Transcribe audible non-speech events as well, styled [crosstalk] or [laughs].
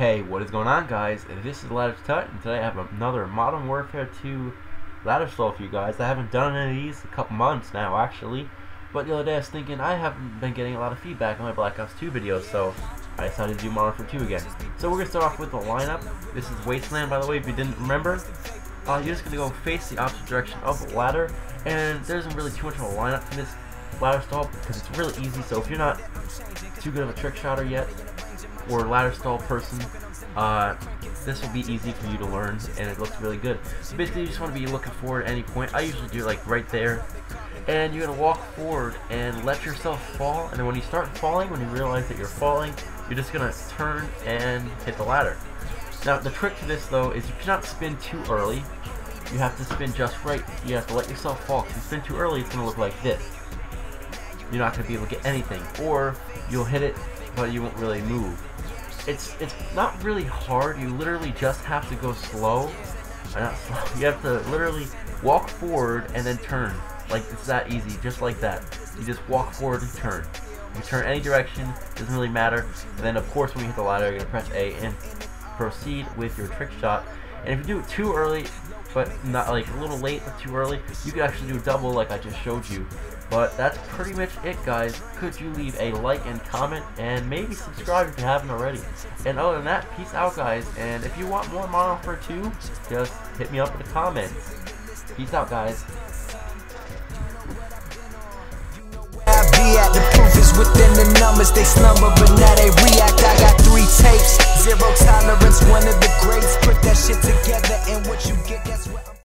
Hey, what is going on guys? This is Ladder Tut, and today I have another Modern Warfare 2 ladder stall for you guys. I haven't done any of these a couple months now actually, but the other day I was thinking I haven't been getting a lot of feedback on my Black Ops 2 videos, so I decided to do Modern Warfare 2 again. So we're going to start off with the lineup. This is Wasteland by the way, if you didn't remember. Uh, you're just going to go face the opposite direction of the ladder, and there isn't really too much of a lineup for this ladder stall because it's really easy, so if you're not too good of a trick shotter yet, or ladder stall person, uh, this will be easy for you to learn and it looks really good. So basically you just want to be looking forward at any point. I usually do like right there. And you're going to walk forward and let yourself fall. And then when you start falling, when you realize that you're falling, you're just going to turn and hit the ladder. Now the trick to this though is you cannot spin too early. You have to spin just right. You have to let yourself fall. If you spin too early, it's going to look like this. You're not going to be able to get anything. Or you'll hit it, but you won't really move it's it's not really hard. You literally just have to go slow. Not slow. [laughs] You have to literally walk forward and then turn. Like it's that easy, just like that. You just walk forward and turn. You turn any direction, doesn't really matter. And then of course when you hit the ladder, you're gonna press A and proceed with your trick shot. And if you do it too early, but not like a little late or too early, you can actually do a double like I just showed you. But that's pretty much it, guys. Could you leave a like and comment, and maybe subscribe if you haven't already. And other than that, peace out, guys. And if you want more Modern Warfare 2, just hit me up in the comments. Peace out, guys. The proof is within the numbers, they slumber, but now they react.